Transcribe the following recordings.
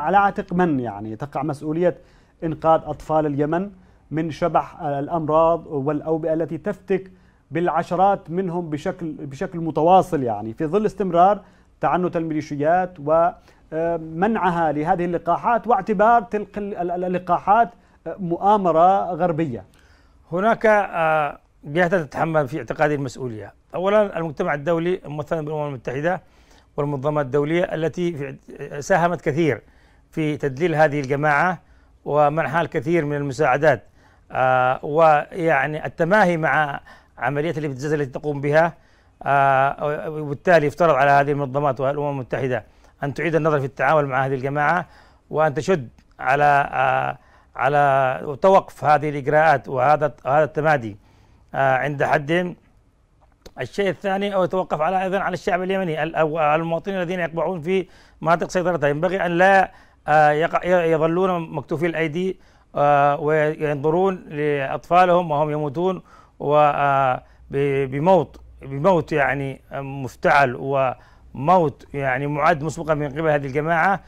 على عاتق من يعني تقع مسؤولية إنقاذ أطفال اليمن من شبح الأمراض والأوبئة التي تفتك بالعشرات منهم بشكل بشكل متواصل يعني. في ظل استمرار تعنت الميليشيات ومنعها لهذه اللقاحات واعتبار تلك اللقاحات مؤامرة غربية. هناك آه، جهات تتحمل في اعتقاد المسؤولية. أولا المجتمع الدولي الممثل بالأمم المتحدة والمنظمات الدولية التي ساهمت كثير في تدليل هذه الجماعة ومنحها الكثير من المساعدات. آه ويعني التماهي مع عمليات الابتزاز التي تقوم بها آه وبالتالي يفترض على هذه المنظمات والأمم المتحدة أن تعيد النظر في التعامل مع هذه الجماعة وأن تشد على آه على توقف هذه الإجراءات وهذا هذا التمادي. عند حد الشيء الثاني أو يتوقف على أيضا على الشعب اليمني أو المواطنين الذين يقبعون في مناطق سيطرتها. ينبغي أن لا يظلون مكتوفي الايدي آه، وينظرون لأطفالهم وهم يموتون آه، بموت يعني مفتعل وموت يعني معد مسبقا من قبل هذه الجماعة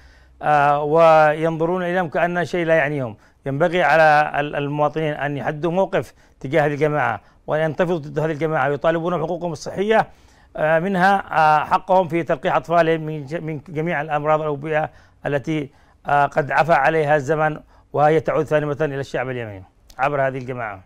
وينظرون إليهم كأن شيء لا يعنيهم. ينبغي على المواطنين أن يحدوا موقف تجاه هذه الجماعة وأن ينتفضوا ضد هذه الجماعة ويطالبون بحقوقهم الصحية منها حقهم في تلقيح أطفالهم من جميع الأمراض الأوبئة التي آه، قد عفى عليها الزمن وهي تعود ثانية إلى الشعب اليمني. عبر هذه الجماعة.